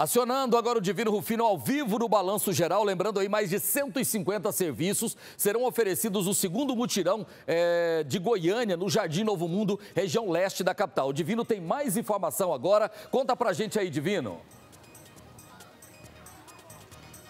Acionando agora o Divino Rufino ao vivo no Balanço Geral, lembrando aí mais de 150 serviços serão oferecidos no segundo mutirão é, de Goiânia, no Jardim Novo Mundo, região leste da capital. O Divino tem mais informação agora. Conta pra gente aí, Divino.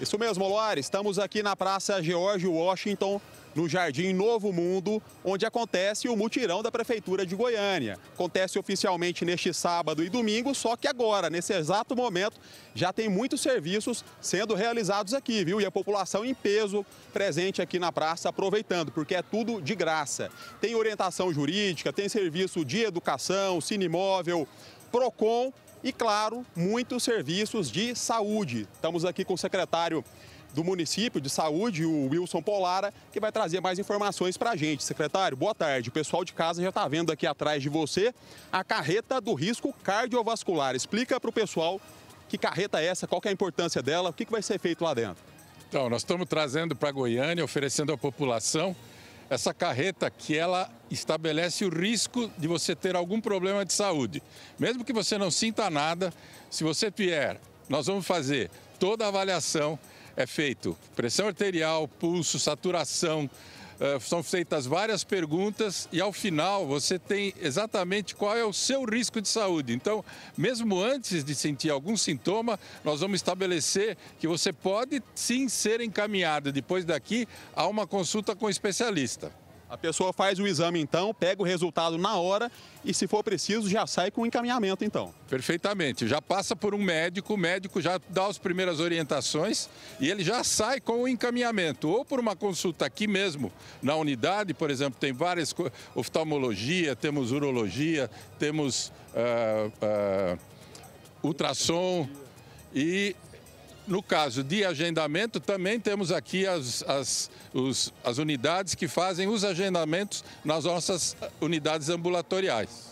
Isso mesmo, Loar. Estamos aqui na Praça George Washington, no Jardim Novo Mundo, onde acontece o mutirão da Prefeitura de Goiânia. Acontece oficialmente neste sábado e domingo, só que agora, nesse exato momento, já tem muitos serviços sendo realizados aqui, viu? E a população em peso presente aqui na praça aproveitando, porque é tudo de graça. Tem orientação jurídica, tem serviço de educação, cinemóvel, PROCON e, claro, muitos serviços de saúde. Estamos aqui com o secretário do município de saúde, o Wilson Polara, que vai trazer mais informações para a gente. Secretário, boa tarde. O pessoal de casa já está vendo aqui atrás de você a carreta do risco cardiovascular. Explica para o pessoal que carreta é essa, qual é a importância dela, o que, que vai ser feito lá dentro. Então, nós estamos trazendo para Goiânia, oferecendo à população essa carreta que ela estabelece o risco de você ter algum problema de saúde. Mesmo que você não sinta nada, se você vier, nós vamos fazer toda a avaliação, é feito pressão arterial, pulso, saturação, Uh, são feitas várias perguntas e ao final você tem exatamente qual é o seu risco de saúde. Então, mesmo antes de sentir algum sintoma, nós vamos estabelecer que você pode sim ser encaminhado depois daqui a uma consulta com um especialista. A pessoa faz o exame então, pega o resultado na hora e, se for preciso, já sai com o encaminhamento então. Perfeitamente. Já passa por um médico, o médico já dá as primeiras orientações e ele já sai com o encaminhamento. Ou por uma consulta aqui mesmo, na unidade, por exemplo, tem várias oftalmologia, temos urologia, temos uh, uh, ultrassom e no caso de agendamento, também temos aqui as, as, os, as unidades que fazem os agendamentos nas nossas unidades ambulatoriais.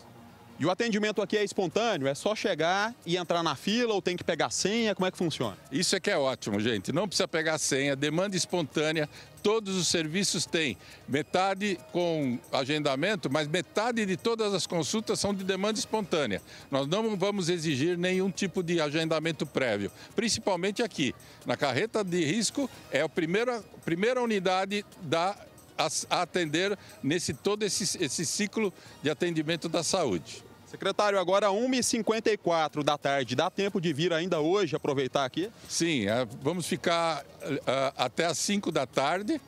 E o atendimento aqui é espontâneo? É só chegar e entrar na fila ou tem que pegar senha? Como é que funciona? Isso é que é ótimo, gente. Não precisa pegar senha, demanda espontânea. Todos os serviços têm metade com agendamento, mas metade de todas as consultas são de demanda espontânea. Nós não vamos exigir nenhum tipo de agendamento prévio, principalmente aqui. Na carreta de risco, é a primeira, primeira unidade da a atender nesse todo esse, esse ciclo de atendimento da saúde. Secretário, agora 1h54 da tarde, dá tempo de vir ainda hoje aproveitar aqui? Sim, é, vamos ficar uh, até as 5 da tarde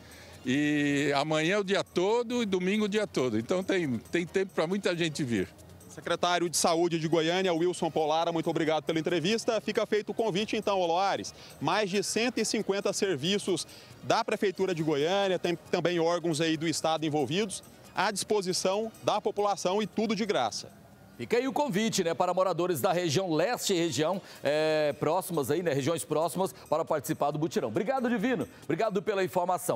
e amanhã o dia todo e domingo o dia todo. Então tem, tem tempo para muita gente vir. Secretário de Saúde de Goiânia, Wilson Polara, muito obrigado pela entrevista. Fica feito o convite, então, Oloares. Mais de 150 serviços da Prefeitura de Goiânia, tem também órgãos aí do Estado envolvidos, à disposição da população e tudo de graça. Fica aí o convite, né, para moradores da região leste e região é, próximas aí, né, regiões próximas, para participar do mutirão. Obrigado, Divino. Obrigado pela informação.